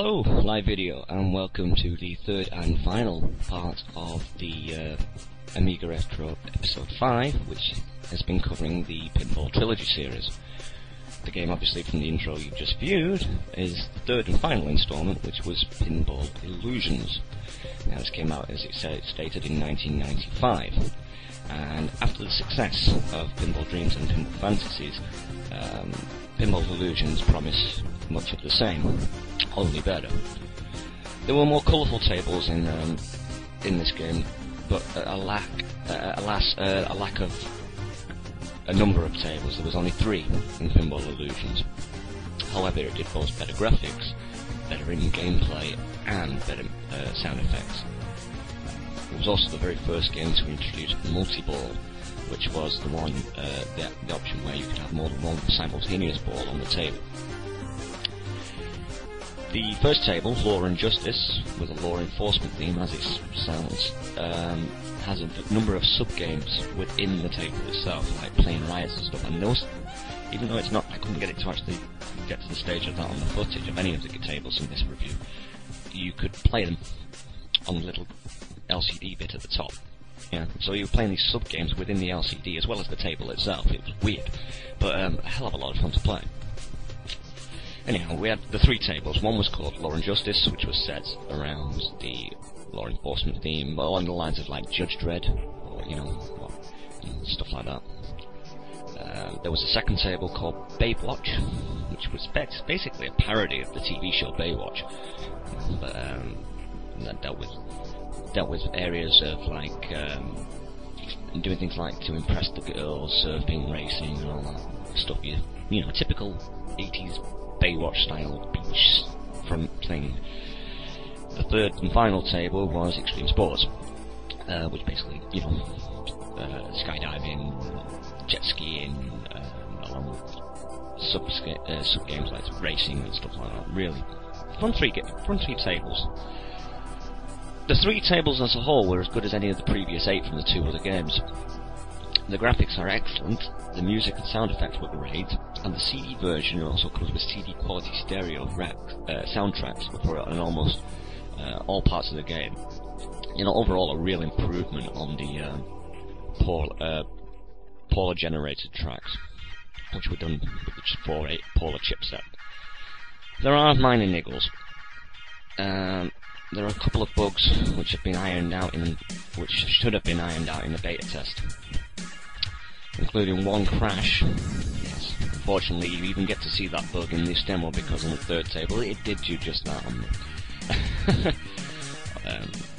Hello, live video, and welcome to the third and final part of the uh, Amiga Retro Episode 5, which has been covering the Pinball Trilogy series. The game, obviously, from the intro you just viewed, is the third and final installment, which was Pinball Illusions. Now, this came out, as it said, stated, in 1995. And after the success of Pinball Dreams and Pinball Fantasies, um, Pinball Illusions much of the same, only better. There were more colourful tables in um, in this game, but a lack, uh, alas, uh, a lack of a number of tables. There was only three in Pinball Illusions. However, it did boast better graphics, better in-game play, and better uh, sound effects. It was also the very first game to introduce multi-ball, which was the one, uh, the, the option where you could have more than one simultaneous ball on the table. The first table, Law and Justice, with a law enforcement theme as it sounds, um, has a number of sub-games within the table itself, like playing riots and stuff, and those, even though it's not, I couldn't get it to actually get to the stage of that on the footage of any of the tables in this review, you could play them on the little LCD bit at the top. Yeah, so you were playing these sub-games within the LCD as well as the table itself. It was weird, but um, a hell of a lot of fun to play. Anyhow, we had the three tables. One was called Law and Justice, which was set around the law enforcement theme, along the lines of like Judge Dredd, or you know, stuff like that. Uh, there was a second table called Baywatch, which was basically a parody of the TV show Baywatch, but um, that dealt with dealt with areas of like um, doing things like to impress the girls, surfing, racing, and all that stuff. You you know, typical 80s Baywatch style beach front thing. The third and final table was Extreme Sports, uh, which basically, you know, uh, skydiving, jet skiing, um, along with sub, uh, sub games like racing and stuff like that. Really, front three front three tables. The three tables as a whole were as good as any of the previous eight from the two other games. The graphics are excellent, the music and sound effects were great, and the CD version also comes with CD quality stereo rack, uh, soundtracks for an almost uh, all parts of the game. You know, overall a real improvement on the uh, poor, uh, poorly generated tracks, which were done with the 4.8 Paula chipset. There are minor niggles. Um, there are a couple of bugs which have been ironed out in, which should have been ironed out in the beta test including one crash. Yes, unfortunately, you even get to see that bug in this demo because on the third table it did do just that on me. um,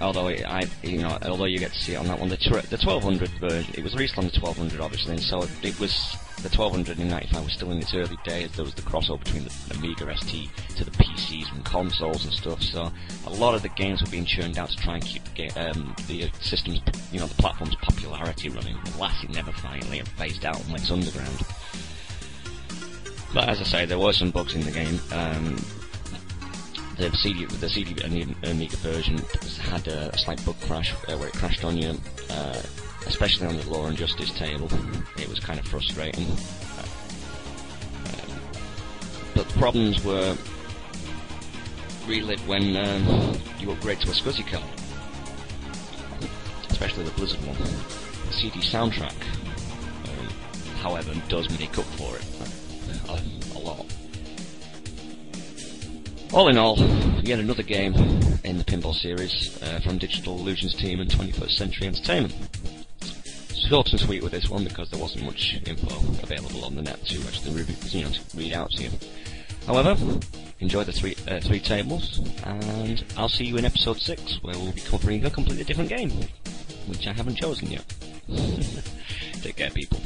although it, I, you know, although you get to see it on that one, the, the 1200 version, it was released on the 1200 obviously, and so it was the 1200 in 95 was still in its early days. There was the crossover between the Amiga ST to the PCs and consoles and stuff. So a lot of the games were being churned out to try and keep the, um, the systems, you know, the platform's popularity running. Alas, it never finally phased out and went underground. But as I say, there were some bugs in the game. Um, the CD, the CD Amiga version had a, slight bug crash uh, where it crashed on you, uh, especially on the Law and Justice table. It was kind of frustrating. Uh, um, but the problems were relit when um, you upgrade to a SCSI card, especially the Blizzard one. The CD soundtrack, um, however, does make up for it a, a lot. All in all, yet another game in the pinball series uh, from Digital Illusions team and 21st Century Entertainment. Short and sweet with this one because there wasn't much info available on the net to actually read, you know, to read out to you. However, enjoy the three uh, three tables, and I'll see you in episode six, where we'll be covering a completely different game, which I haven't chosen yet. Take care, people.